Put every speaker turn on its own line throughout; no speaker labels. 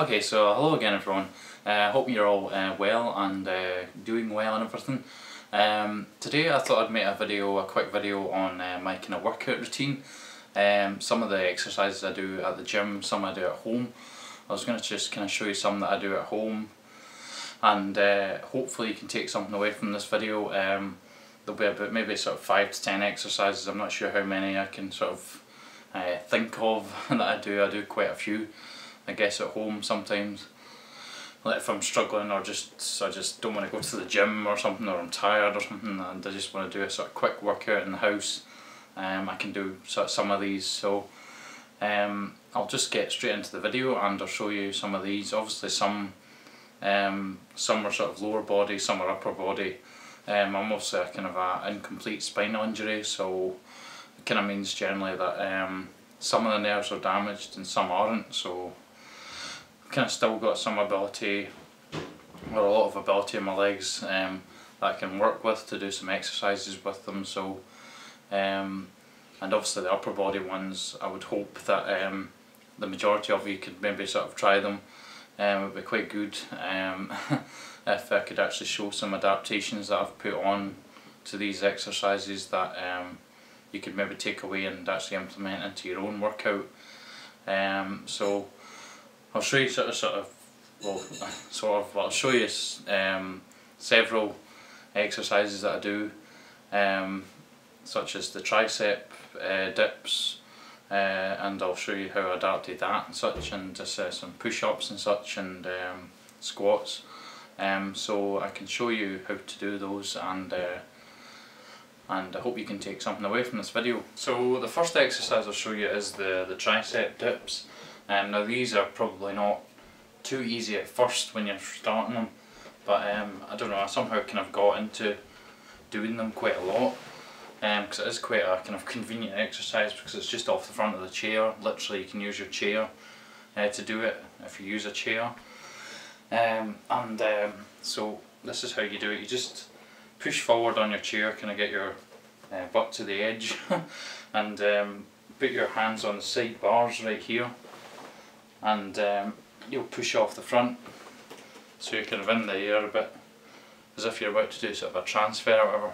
Okay, so hello again everyone. I uh, hope you're all uh, well and uh, doing well and everything. Um, today I thought I'd make a video, a quick video on uh, my kind of workout routine. Um, some of the exercises I do at the gym, some I do at home. I was going to just kind of show you some that I do at home and uh, hopefully you can take something away from this video. Um, there'll be about maybe sort of 5 to 10 exercises, I'm not sure how many I can sort of uh, think of that I do, I do quite a few. I guess at home sometimes. Like if I'm struggling or just I just don't want to go to the gym or something or I'm tired or something and I just want to do a sort of quick workout in the house um, I can do sort of some of these. So um, I'll just get straight into the video and I'll show you some of these. Obviously some um, some are sort of lower body some are upper body. Um, I'm also kind of an incomplete spinal injury so it kind of means generally that um, some of the nerves are damaged and some aren't so kind of still got some ability or a lot of ability in my legs um, that I can work with to do some exercises with them so um, and obviously the upper body ones I would hope that um, the majority of you could maybe sort of try them. Um, it would be quite good um, if I could actually show some adaptations that I've put on to these exercises that um, you could maybe take away and actually implement into your own workout. Um, so I'll show you sort of, sort of well, sort of, I'll show you um, several exercises that I do, um, such as the tricep uh, dips, uh, and I'll show you how I adapted that and such, and just uh, some push-ups and such, and um, squats. Um, so I can show you how to do those and uh, and I hope you can take something away from this video. So the first exercise I'll show you is the, the tricep dips. Um, now these are probably not too easy at first when you're starting them, but um, I don't know, I somehow kind of got into doing them quite a lot because um, it is quite a kind of convenient exercise because it's just off the front of the chair, literally you can use your chair uh, to do it if you use a chair. Um, and um, so this is how you do it, you just push forward on your chair, kind of get your uh, butt to the edge and um, put your hands on the side bars right here and um, you'll push off the front. So you're kind of in the air a bit as if you're about to do sort of a transfer or whatever.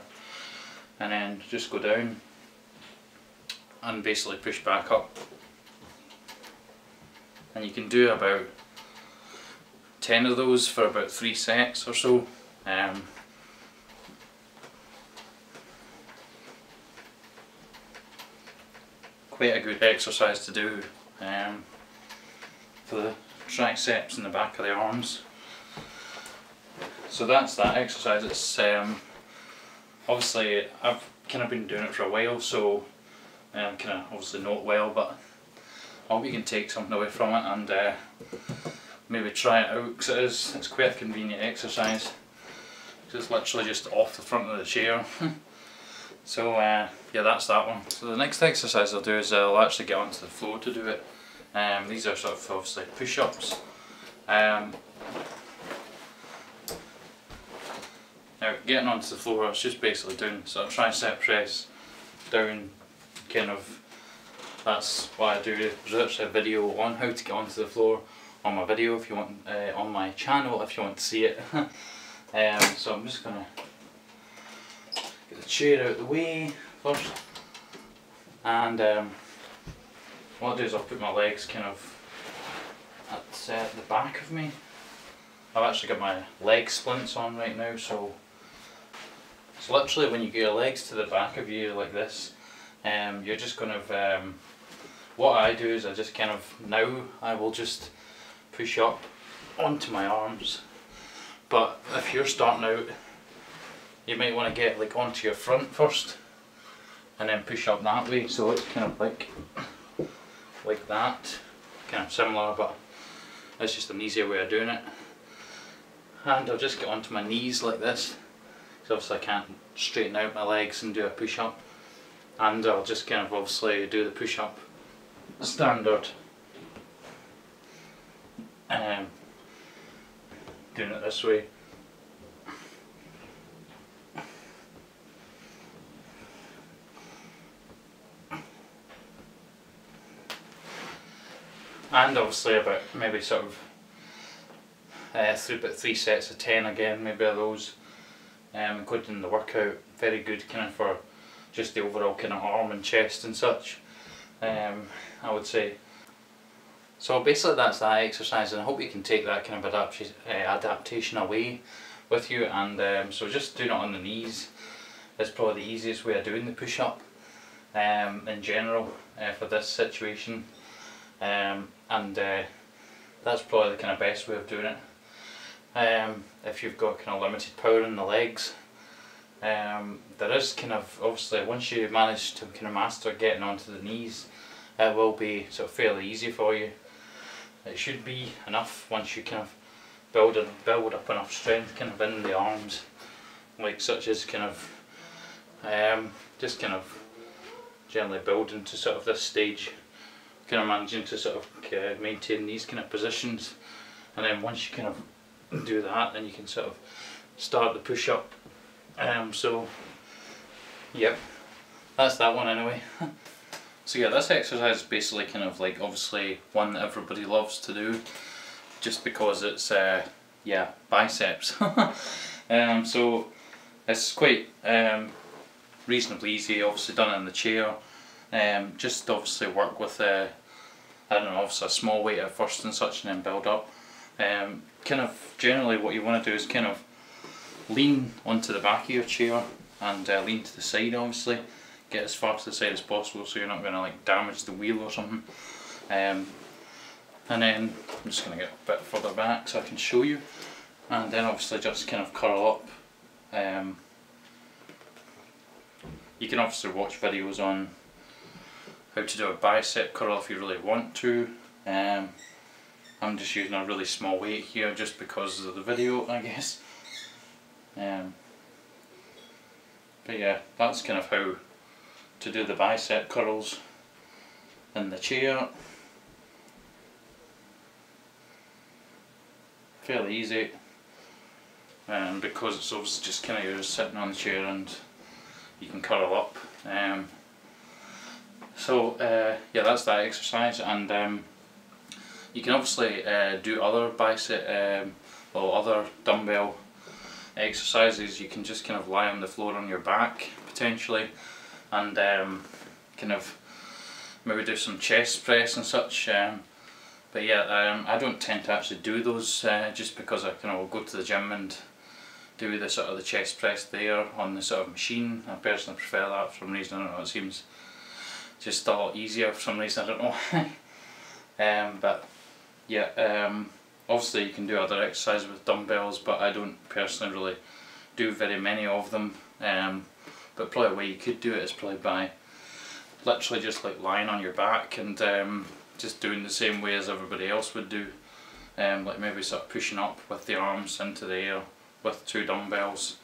And then just go down and basically push back up. And you can do about 10 of those for about 3 sets or so. Um, quite a good exercise to do. Um, for the triceps and the back of the arms. So that's that exercise. It's um, obviously I've kind of been doing it for a while, so um, kind of obviously not well, but I hope you can take something away from it and uh, maybe try it out because it is it's quite a convenient exercise. It's literally just off the front of the chair. so uh, yeah, that's that one. So the next exercise I'll do is I'll actually get onto the floor to do it. Um, these are sort of obviously push-ups. Um, now getting onto the floor, it's just basically doing sort of tricep press down, kind of. That's why I do. There's actually a video on how to get onto the floor on my video if you want uh, on my channel if you want to see it. um, so I'm just gonna get the chair out of the way first, and. Um, what I'll do is I'll put my legs kind of at uh, the back of me. I've actually got my leg splints on right now so so literally when you get your legs to the back of you like this um, you're just going to um, what I do is I just kind of now I will just push up onto my arms but if you're starting out you might want to get like onto your front first and then push up that way so it's kind of like like that. Kind of similar but it's just an easier way of doing it. And I'll just get onto my knees like this. Because obviously I can't straighten out my legs and do a push up. And I'll just kind of obviously do the push up standard. Um, doing it this way. And obviously about maybe sort of uh, three, about three sets of 10 again, maybe of those, um, including the workout, very good kind of for just the overall kind of arm and chest and such, um, I would say. So basically that's that exercise and I hope you can take that kind of adaptation, uh, adaptation away with you and um, so just doing it on the knees is probably the easiest way of doing the push-up um, in general uh, for this situation um, and uh, that's probably the kind of best way of doing it. Um, if you've got kind of limited power in the legs um, there is kind of obviously once you manage to kind of master getting onto the knees it will be sort of fairly easy for you. It should be enough once you kind of build and build up enough strength kind of in the arms like such as kind of um, just kind of generally building to sort of this stage kind of managing to sort of uh, maintain these kind of positions. And then once you kind of do that then you can sort of start the push up um, so yep that's that one anyway. So yeah this exercise is basically kind of like obviously one that everybody loves to do just because it's uh, yeah biceps. Um, so it's quite um, reasonably easy obviously done in the chair um, just obviously work with uh, I don't know obviously a small weight at first and such and then build up. Um, kind of generally what you want to do is kind of lean onto the back of your chair and uh, lean to the side obviously. Get as far to the side as possible so you're not going to like damage the wheel or something. Um, and then I'm just going to get a bit further back so I can show you. And then obviously just kind of curl up. Um, you can obviously watch videos on how to do a bicep curl if you really want to. Um, I'm just using a really small weight here just because of the video I guess. Um, but yeah that's kind of how to do the bicep curls in the chair. Fairly easy. And because it's obviously just kind of you're sitting on the chair and you can curl up. Um, so uh, yeah that's that exercise and um, you can obviously uh, do other bicep um, or other dumbbell exercises you can just kind of lie on the floor on your back potentially and um, kind of maybe do some chest press and such um, but yeah, um, I don't tend to actually do those uh, just because I kind of will go to the gym and do the sort of the chest press there on the sort of machine. I personally prefer that for some reason, I don't know, it seems just a lot easier for some reason, I don't know. um, but yeah, um, obviously you can do other exercises with dumbbells but I don't personally really do very many of them. Um, but probably a way you could do it is probably by literally just like lying on your back and um, just doing the same way as everybody else would do. Um, like maybe sort of pushing up with the arms into the air with two dumbbells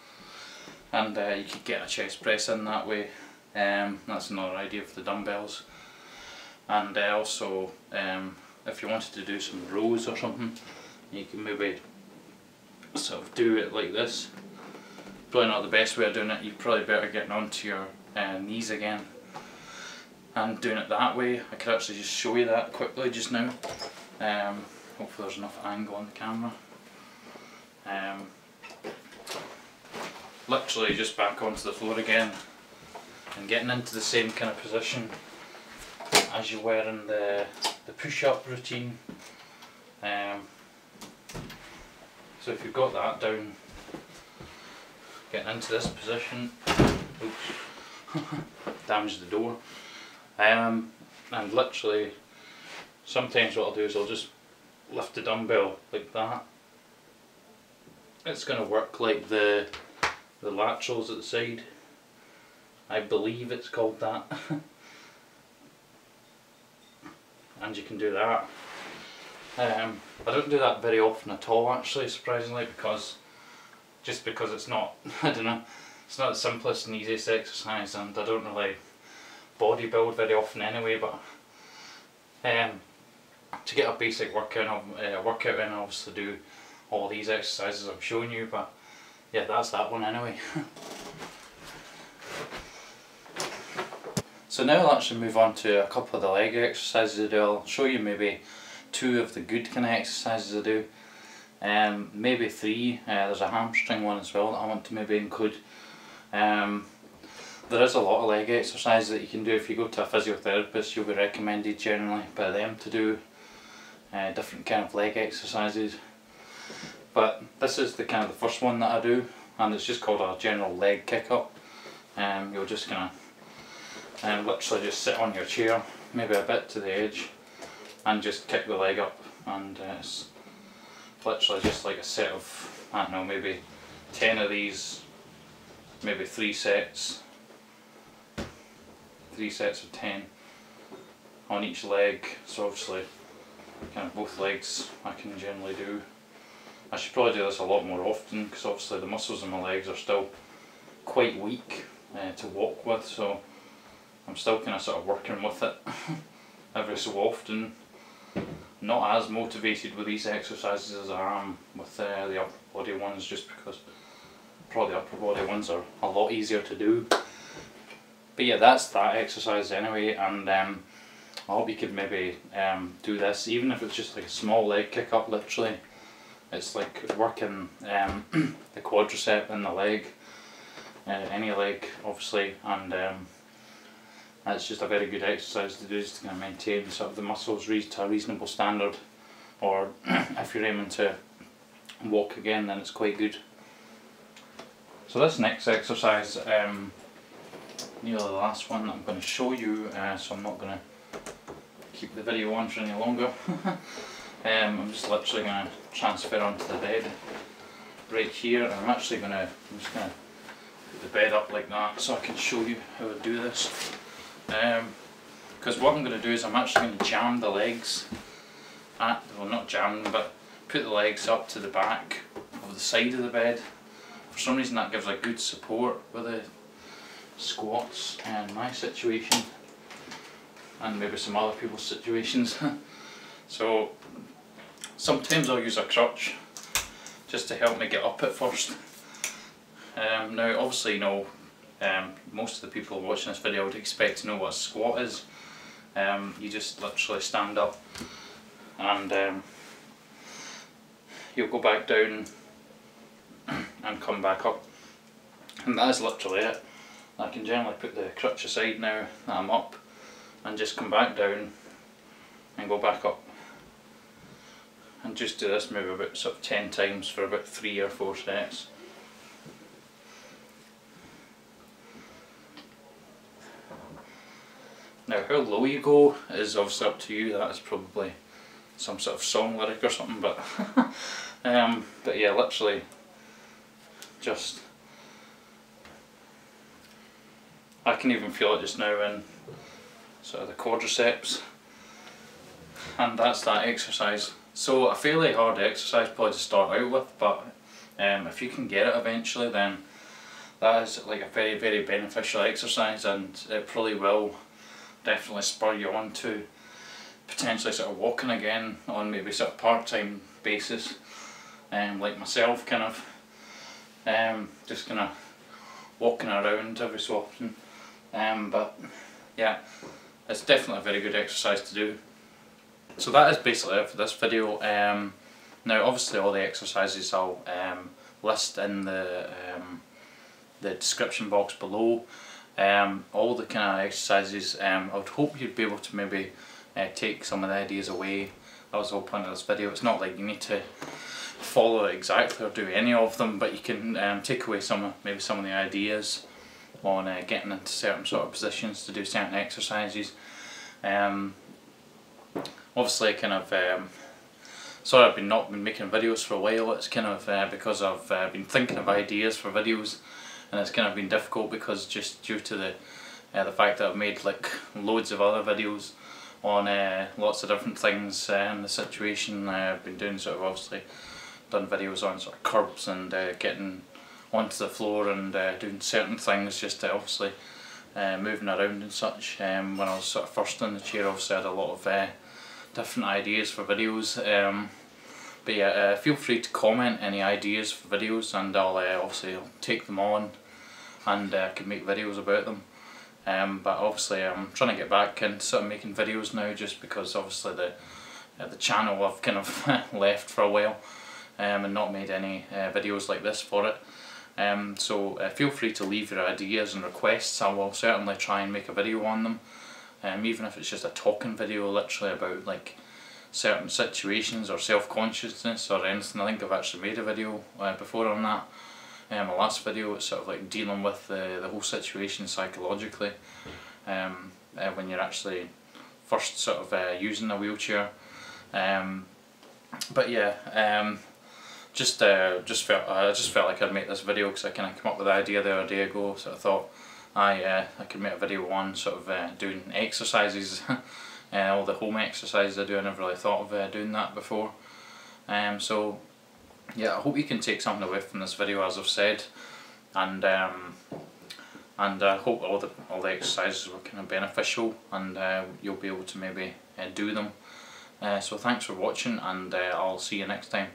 and uh, you could get a chest press in that way. Um, that's another idea for the dumbbells. And uh, also um, if you wanted to do some rows or something you can maybe sort of do it like this. Probably not the best way of doing it, you probably better getting onto your uh, knees again and doing it that way. I could actually just show you that quickly just now. Um, hopefully there's enough angle on the camera. Um, literally just back onto the floor again and getting into the same kind of position as you were in the, the push-up routine. Um, so if you've got that down, getting into this position, oops, damaged the door. Um, and literally, sometimes what I'll do is I'll just lift the dumbbell like that. It's going to work like the the laterals at the side. I believe it's called that. and you can do that. Um, I don't do that very often at all actually surprisingly because just because it's not, I don't know, it's not the simplest and easiest exercise and I don't really bodybuild very often anyway, but um, to get a basic workout, uh, workout in, I obviously do all these exercises I'm showing you, but yeah, that's that one anyway. so now I'll actually move on to a couple of the leg exercises I do. I'll show you maybe two of the good kind of exercises I do. um, maybe three. Uh, there's a hamstring one as well that I want to maybe include. Um, there is a lot of leg exercises that you can do if you go to a physiotherapist. You'll be recommended generally by them to do uh, different kind of leg exercises. But this is the kind of the first one that I do, and it's just called a general leg kick up. Um, you're just gonna um, literally just sit on your chair, maybe a bit to the edge, and just kick the leg up, and uh, it's literally just like a set of I don't know maybe ten of these, maybe three sets, three sets of ten on each leg. So obviously, kind of both legs I can generally do. I should probably do this a lot more often because obviously the muscles in my legs are still quite weak uh, to walk with so I'm still kind of sort of working with it every so often. Not as motivated with these exercises as I am with uh, the upper body ones just because probably upper body ones are a lot easier to do. But yeah that's that exercise anyway and um, I hope you could maybe um, do this even if it's just like a small leg kick up literally it's like working um, the quadricep in the leg, uh, any leg obviously, and it's just a very good exercise to do just to kind of maintain sort of the muscles to a reasonable standard, or if you're aiming to walk again then it's quite good. So this next exercise, um, nearly the last one that I'm going to show you, uh, so I'm not going to keep the video on for any longer. Um, I'm just literally going to transfer onto the bed right here and I'm actually going to, I'm just going to put the bed up like that so I can show you how I do this. Because um, what I'm going to do is I'm actually going to jam the legs at, well not jam but put the legs up to the back of the side of the bed. For some reason that gives a good support with the squats and my situation and maybe some other people's situations. so Sometimes I'll use a crutch just to help me get up at first. Um, now obviously you know um, most of the people watching this video would expect to know what a squat is. Um, you just literally stand up and um, you'll go back down and come back up and that is literally it. I can generally put the crutch aside now that I'm up and just come back down and go back up and just do this move about sort of 10 times for about 3 or 4 sets. Now how low you go is obviously up to you, that is probably some sort of song lyric or something but um, but yeah literally just I can even feel it just now in sort of the quadriceps. And that's that exercise. So a fairly hard exercise probably to start out with, but um, if you can get it eventually then that is like a very very beneficial exercise and it probably will definitely spur you on to potentially sort of walking again on maybe sort of part-time basis um, like myself kind of um, just kind of walking around every so often um, but yeah it's definitely a very good exercise to do so that is basically it for this video. Um, now obviously all the exercises I'll um, list in the, um, the description box below. Um, all the kind of exercises, um, I would hope you'd be able to maybe uh, take some of the ideas away. That was the whole point of this video. It's not like you need to follow exactly or do any of them, but you can um, take away some maybe some of the ideas on uh, getting into certain sort of positions to do certain exercises. Um, obviously kind of um, sorry I've been not been making videos for a while it's kind of uh, because I've uh, been thinking of ideas for videos and it's kind of been difficult because just due to the uh, the fact that I've made like loads of other videos on uh, lots of different things uh, in the situation uh, I've been doing sort of obviously done videos on sort of curbs and uh, getting onto the floor and uh, doing certain things just obviously uh, moving around and such um, when I was sort of first in the chair obviously I had a lot of different ideas for videos. Um, but yeah, uh, feel free to comment any ideas for videos and I'll uh, obviously I'll take them on and uh, can make videos about them. Um, but obviously I'm trying to get back into sort of making videos now just because obviously the uh, the channel I've kind of left for a while um, and not made any uh, videos like this for it. Um, so uh, feel free to leave your ideas and requests, I will certainly try and make a video on them. Um, even if it's just a talking video literally about like certain situations or self-consciousness or anything. I think I've actually made a video uh, before on that. Um, my last video it's sort of like dealing with the, the whole situation psychologically um, uh, when you're actually first sort of uh, using a wheelchair. Um, but yeah, um, just uh, just felt I just felt like I'd make this video because I kind of came up with the idea the other day ago. So I thought I uh, I could make a video on sort of uh, doing exercises, uh, all the home exercises I do. I never really thought of uh, doing that before. Um, so yeah, I hope you can take something away from this video as I've said, and um, and I hope all the all the exercises were kind of beneficial and uh, you'll be able to maybe uh, do them. Uh, so thanks for watching and uh, I'll see you next time.